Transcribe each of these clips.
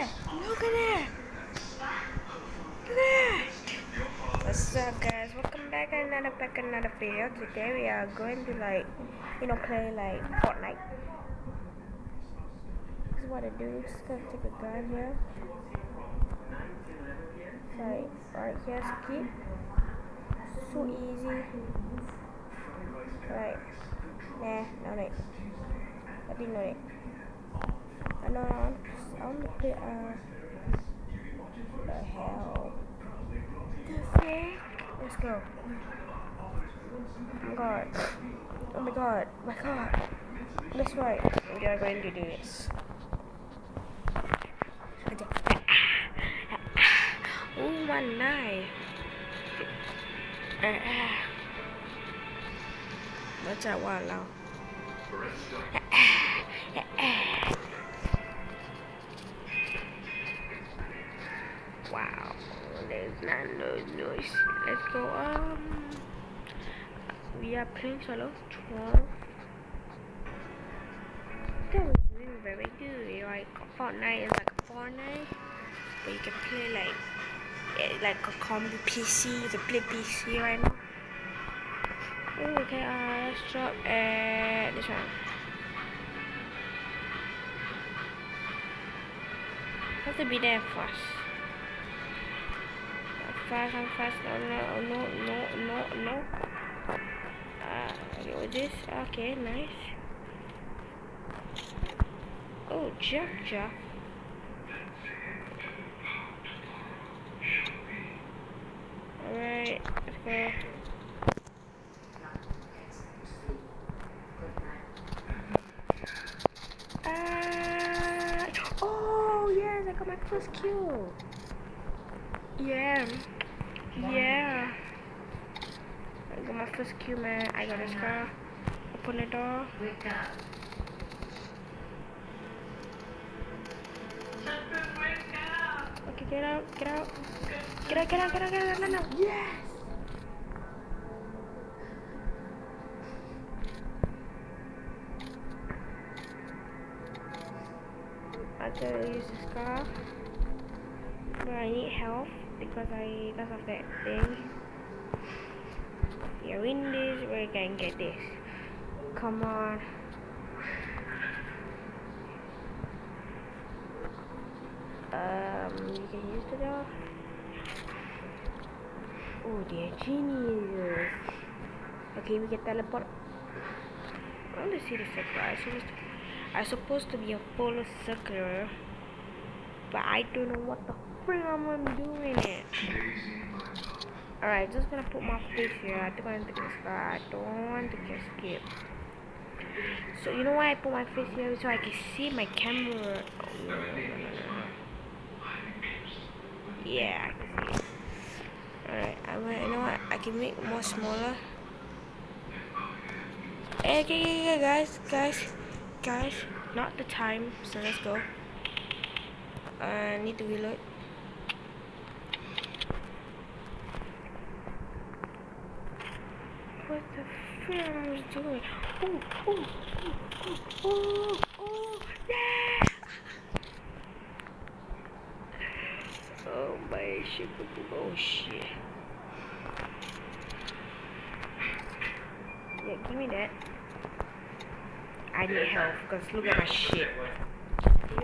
there! Look at there! Look at there! What's up guys? Welcome back another back another video. Today we are going to like you know play like Fortnite. This is what I do. Just gonna take a gun here. Like right here skip. So easy. Right. Nah, no need. I didn't know it. I know on the bitter. The hell. The Let's go. Oh my god. Oh my god. My god. That's right. We are going to do this. Oh my knife. What's that wild now? Uh, uh. Uh, not no noise let's go um we are playing solo. 12 that was really very good. Like Fortnite is like Fortnite but you can play like eh, like a combo PC can play PC right now. Oh, okay, uh, let's drop at this one. Have to be there fast. Fast and fast. No, no, no, no, no, no. Uh, okay, this. Okay, nice. Oh, Jack. Alright, let's. Uh, oh yes, I got my first kill. Yeah, yeah. I got my first kill, man. I got this car. Open the door. Okay, get out, get out, get out, get out, get out, get out, get out. Yes. I gotta use this car. But I need help because I because of that thing. Yeah, win this, we can get this. Come on. Um, you can use the door. Oh, they're genius. Okay, we get teleport. I want to see the circle. I supposed to, I supposed to be a polar circular, but I don't know what the frick I'm doing it. Alright, just gonna put my face here. I I'm taking this guy. I don't want to get skip. So you know why I put my face here so I can see my camera. Yeah, I can see. Alright, I will, you know what? I can make more smaller. Hey, okay, okay, okay, guys, guys, guys, not the time, so let's go. I need to reload. What the frick am I doing? Oh, oh, oh, oh, oh, yeah! Oh my shit, oh shit. Yeah, give me that. I need help because look at my shit.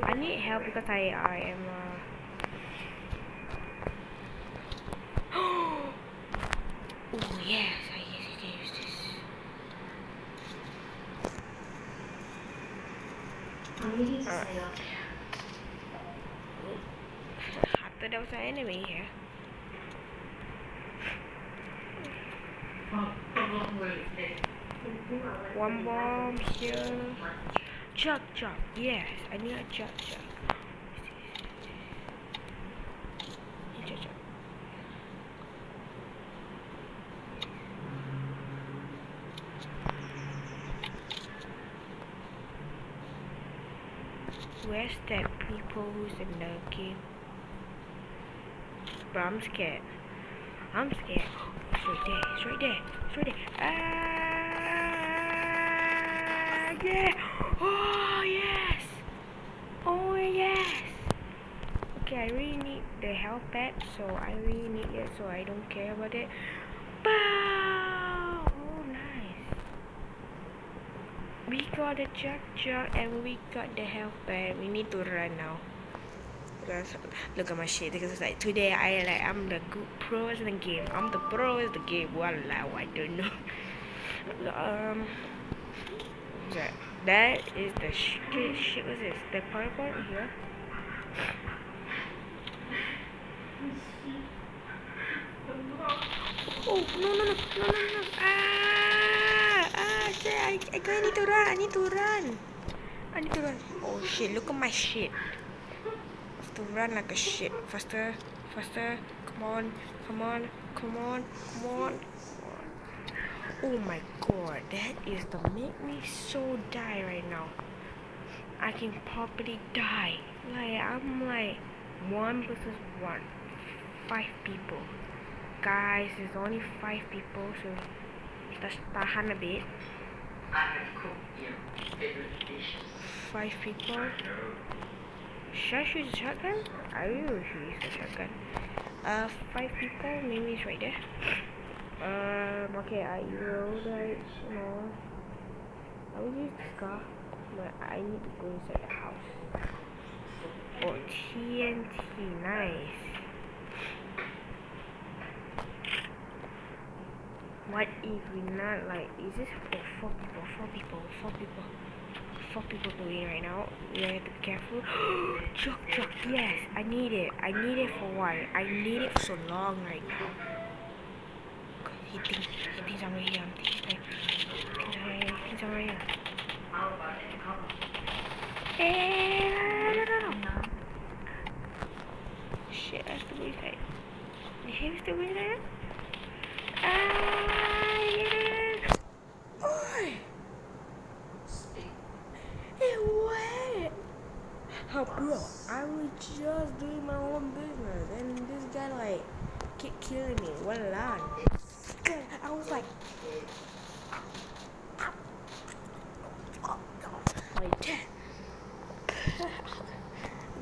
I need help because I I am uh Oh yes, I use it use this. Alright. I thought there was an enemy here. One bomb here. Chuck, chuck. Yes, I need a chuck, chuck. Where's that people who's in the game? I'm scared. I'm scared. It's right there. It's right there. It's right there. Ah, yeah. Oh, yes. Oh, yes. Okay, I really need the health pad, so I really need it, so I don't care about it. Bow! Oh, nice. We got a Jack Jack and we got the health pad. We need to run now. Look at my shit. Because it's like today I like I'm the good pro in the game. I'm the pro in the game. Wallah, I don't know. um, that that is the shit. Shit, what's this? The purple here. Oh, no, no, no, no, no, no. Ah, ah, shit. I, I, I need to run. I need to run. I need to run. Oh, shit. Look at my shit. To run like a shit. Faster, faster. Come on, come on, come on, come on. Oh my god, that is the make me so die right now. I can probably die. Like, I'm like one versus one. Five people guys, there's only five people, so let's tahan a bit. Five people. Should I shoot the shotgun? I will shoot the shotgun. Uh, five people, maybe it's right there. Um, okay, I will like, know, I will use this car, but I need to go inside the house. Oh, TNT, nice. What if we not like is this for four people, four people, four people, four people doing right now? We have to be careful. Chuck chuck, yes, I need it. I need it for what? I need it for so long right now. He thinks he thinks I'm right here. I'm thinking like he thinks I'm right here. Hey, no, no, no. Shit, I have to go inside. Did he still go inside? How bro, I was just doing my own business and this guy like keep killing me. What a lie. I was like like that.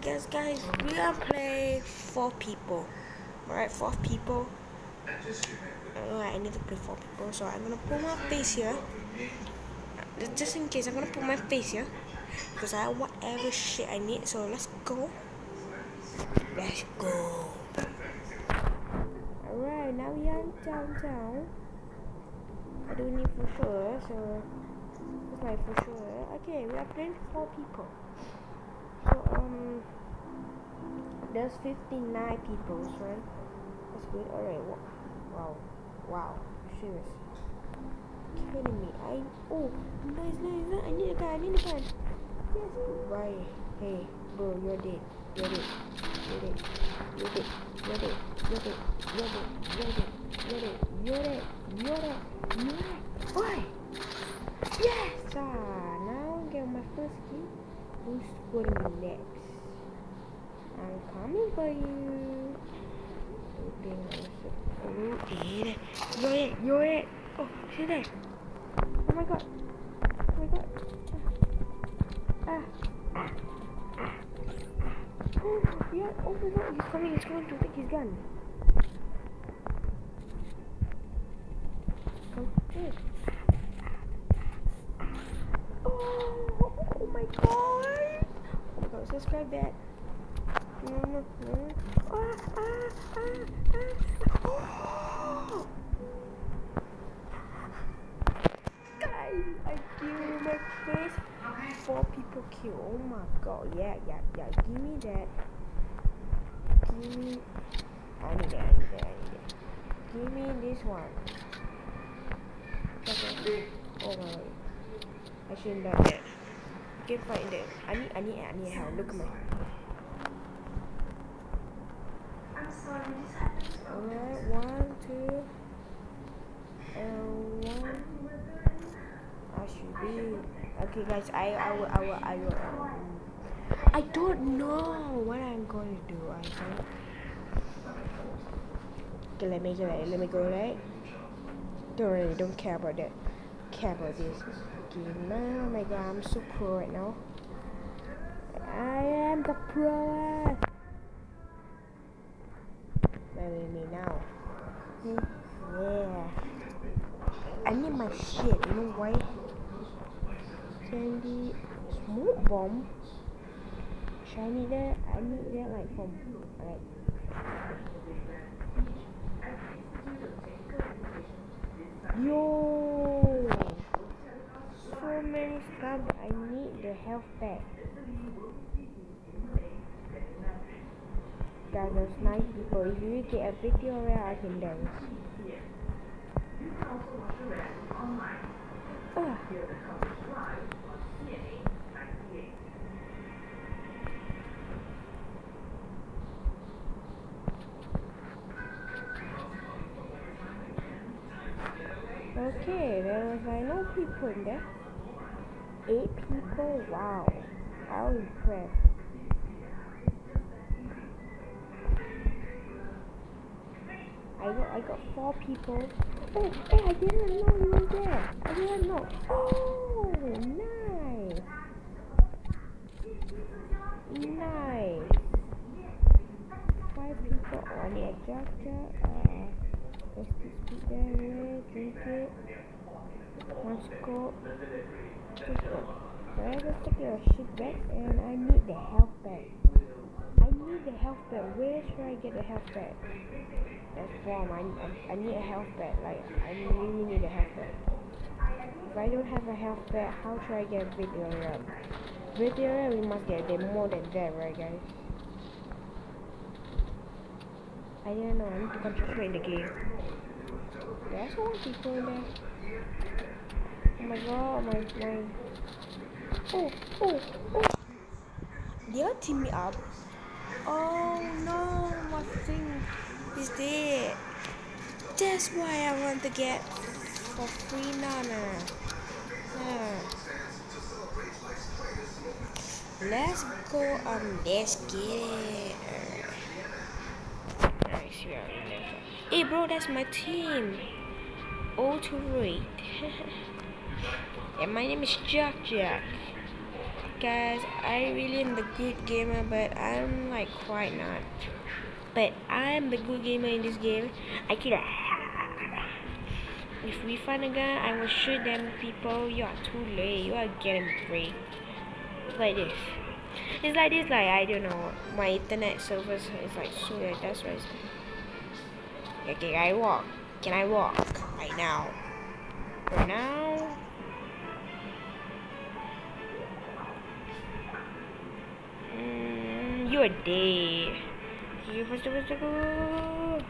Guess guys, we are playing four people. Alright, four people. Alright, I need to play four people, so I'm gonna put my face here. Uh, just in case, I'm gonna put my face here because I want every shit I need. So let's go. Let's go. Alright, now we are in downtown. I don't need for sure, so that's my for sure. Okay, we are playing four people. Um, there's 59 people, right? That's good. Alright, wow. Wow, serious. Kidding me. I oh nice nice nice. I need a gun, I need a gun. Yes, goodbye. Hey, bro, you're dead. You're dead. You're dead. You're dead. You're dead. You're dead. You're dead. You're dead. You're dead. You're dead. You're dead. You're dead. Why? Yes! Ah, now I get my first kill. Who's scoring next? I'm coming for you. Oh, yeah. You're it. You're it. Oh, she's there. Oh my god. Oh my god. Ah. Oh, yeah. Oh my god. He's coming. He's coming to take his gun. Here. Oh, oh my god. Oh my god. Subscribe that. Guys, I killed my first four people kill. Oh my god. Yeah, yeah, yeah. Give me that. Give me. I need that. I need that. I need that. Give me this one. Okay. Oh my. I shouldn't done that. Fight in there. I need, I need, I need help. Look at my. Alright, one, two, and one. I should be. Okay, guys, I, I will, I will, I will. Um, I don't know what I'm going to do. I don't. Okay, let me go. Right. Let me go. Right. Don't really, don't care about that. Care about this. Okay, now, oh my God, I'm so pro right now. I am the pro. Me now. Yeah. I need my shit, you know why? Candy smoke bomb. Should I that? I need that like from like Yo so many stuff I need the health pack. Nine people. If you take a I can dance. Ugh. Okay, there was like no people in there. Eight people? Wow. I was impressed. Four people. Oh, hey, I didn't know you were there. I didn't know. Oh, nice. Nice. Five people. Oh, I need a jack jack. Uh, let's just that away. Drink it. One scope. Just go. I just take your shit back and I need the health back. I need the health back. Where should I get the health back? That's bomb. I, I, I need a health pack. Like, I really need a health pack. If I don't have a health pack, how should I get a video run, we must get them more than that, right, guys? I don't know. I need to concentrate the game. There's one people in there. Oh my god, my, my. Oh, oh, oh. They are teaming up. Oh no, my thing is there. That's why I want to get for free Nana. Let's go let's get it. Nice, yeah, Hey bro, that's my team. All to read. and my name is Jack Jack. Guys, I really am the good gamer, but I'm like quite not. But I'm the good gamer in this game. I kill If we find a gun, I will shoot them people. You are too late. You are getting break. Like this. It's like this, like, I don't know. My internet service is like so that that's why. Okay, I walk? Can I walk? Right now. Right now. Okay, first of all, go.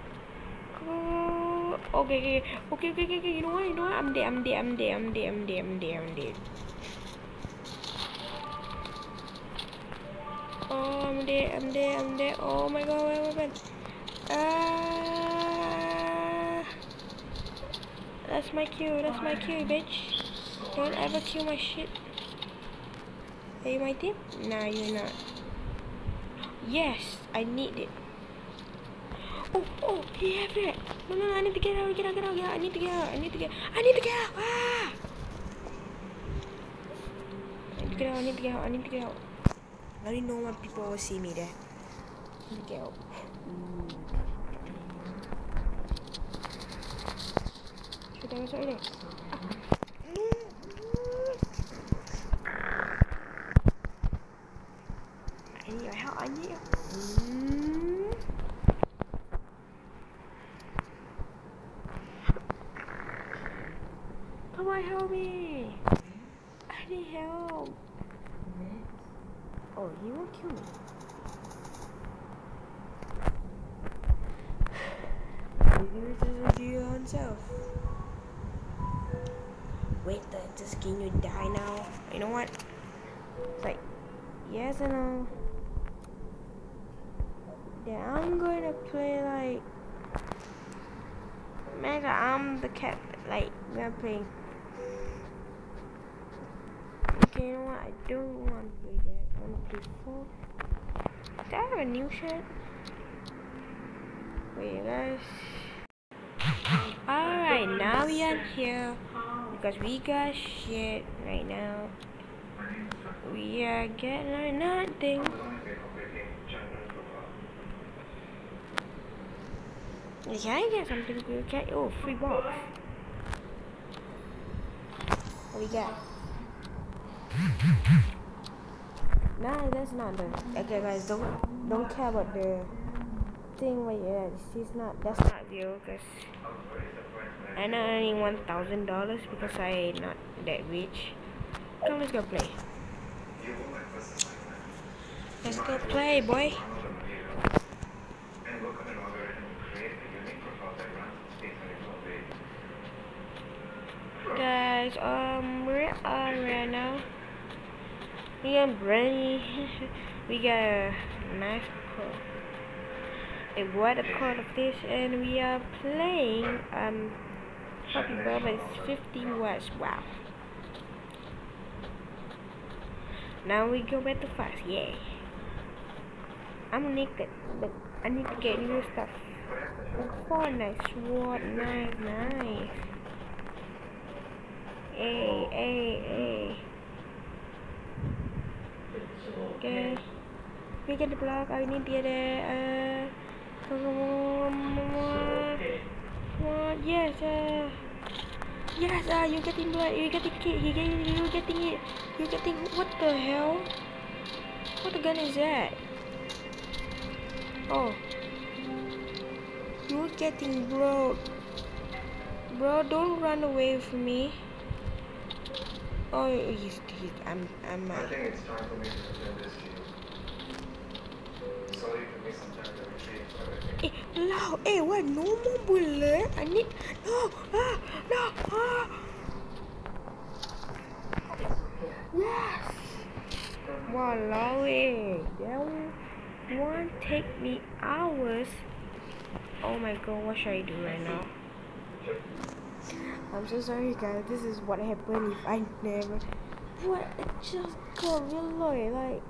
Go. Okay, okay, okay, okay, okay, okay. You know what? You know what? I'm dead. I'm dead. I'm dead. I'm dead. I'm dead. I'm dead. I'm dead. Oh, I'm dead. I'm dead. I'm dead. Oh my god, what happened? Ah. That's my kill. That's my kill, bitch. Don't ever kill my shit. Are you my team? Nah, you're not. Yes, I need it. Oh, oh, he have it. No, no, no, I need to get out, get out, get out, get out. I need to get out, I need to get I need to get out. Ah! I need to get out, I need to get out, I need to get out. I didn't know when people will see me there. I need to get out. Mm. Should I masuk ini? I help, I. Mm. Come on, help me! I need help! Oh, he won't kill me. Maybe he doesn't kill himself. Wait, the, just can you die now? You know what? It's like, yes and no. Then I'm going to play like, Mega, I'm the cat, like, we're playing. Okay, you know what? I don't want to play that. I want to play four. Do I have a new shirt? Wait, guys. Alright, now we are here because we got shit right now. We are getting nothing. Can I get something good? Can oh free box. What we got? Nah, that's not the okay guys don't don't care about the thing where yeah this is not that's not real because I not earning one thousand dollars because I not that rich. Come let's go play. Let's go play boy. Guys, um, we're on right now. We got Brandy. we got a nice code. A water code of this, and we are playing um, Happy Bubba is 15 watts. Wow. Now we go back to fast. Yay. I'm naked, but I need to get new stuff. Four nice sword, nice, nice. Hey, hey, hey. Okay. We get the block. I need the other. Uh? Yes. Uh, yes. Uh, you getting blood. You getting kid. You getting. You getting it. You getting. What the hell? What the gun is that? Oh. You're getting blood. Bro, don't run away from me. Oh, he's, he's I'm, I'm. Uh, I think it's time for me to return this to you. Sorry to miss some time to retrieve everything. eh, no, eh, what? No more bullet. I need. No, ah, no, ah. Yes. Walao, eh. That one take me hours. Oh my god, what should I do right now? I'm so sorry guys, this is what happened if I never what it just got real low like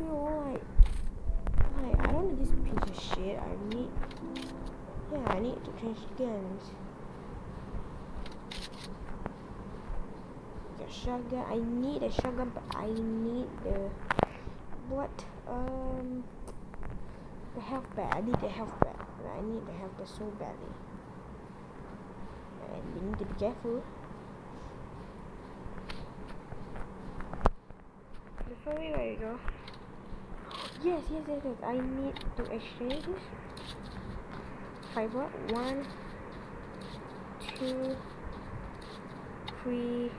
you know like like I don't need this piece of shit. I need yeah, I need to change guns. The shotgun I need a shotgun but I need the what um the health pad. I need the health pad. I need the health pad so badly and we need to be careful. Before we where you go? Yes, yes, yes, yes. I need to exchange this. Five what? One, two, three.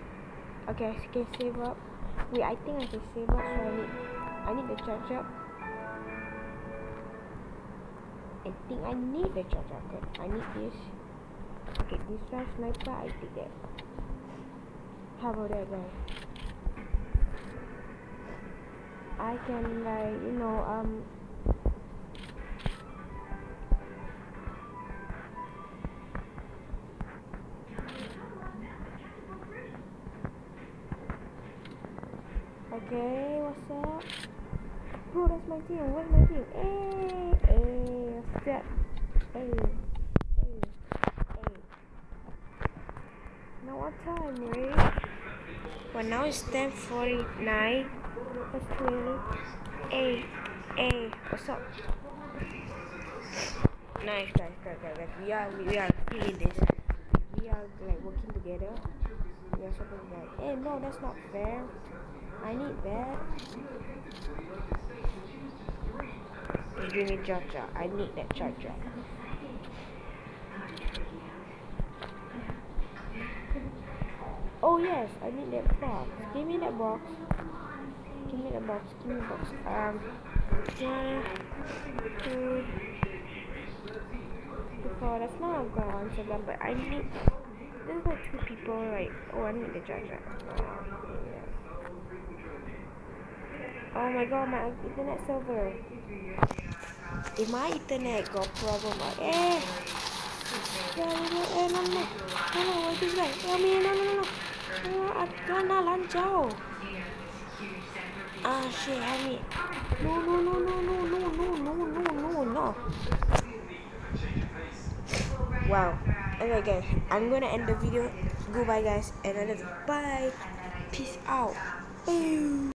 Okay, I can save up. Wait, I think I can save up, so I need I need the charge up. I think I need the charge up. Okay, I need this. Okay, this one sniper, I take that. How about that guy? I can like, you know, um, Okay, what's up? Bro, that's my team. Where's my team? Hey, hey, what's that? Hey. Now time. Well, now it's 10.49. That's 20. Hey, hey, what's up? Nice, guys, guys, guys, guys. We are, we are feeling this. We are, like, working together. We are supposed to like, hey, no, that's not fair. I need that. You need charger. I need that charger. Oh yes, I need that box. Give me that box. Give me that box. Give me the box. Um, one, two, four. That's not a gun answer gun, but I need. There's like two people. Like, oh, I need the charger. Yeah. Oh my god, my internet server. If my internet got problem, like, eh. Yeah, no, no, eh, no, no, no, no, what is that? Oh, me, no, no, no, no. Oh, Agana lanjau. Ah, shit, have it. No, no, no, no, no, no, no, no, no, no, no. Wow. Okay, guys, I'm gonna end the video. Goodbye, guys, and another. Bye. Peace out. Boo.